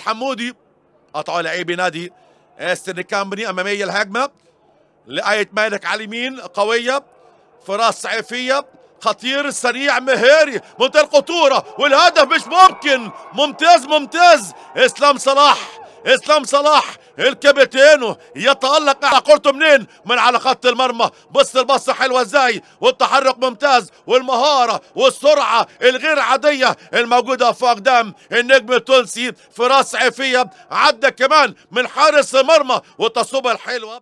حمودي قطعوا لاعبي نادي استن كامبري أمامية الهجمة لآية مالك على اليمين قوية فراس سعيفية خطير سريع مهاري منتهى الخطورة والهدف مش ممكن. ممتاز ممتاز. إسلام صلاح إسلام صلاح. الكابتن يتألق على كورته منين؟ من على خط المرمى. بص البصة حلوة إزاي؟ والتحرك ممتاز. والمهارة والسرعة الغير عادية الموجودة في أقدام النجم التونسي فراس عفية. عدى كمان من حارس المرمى والتصوبة الحلوة.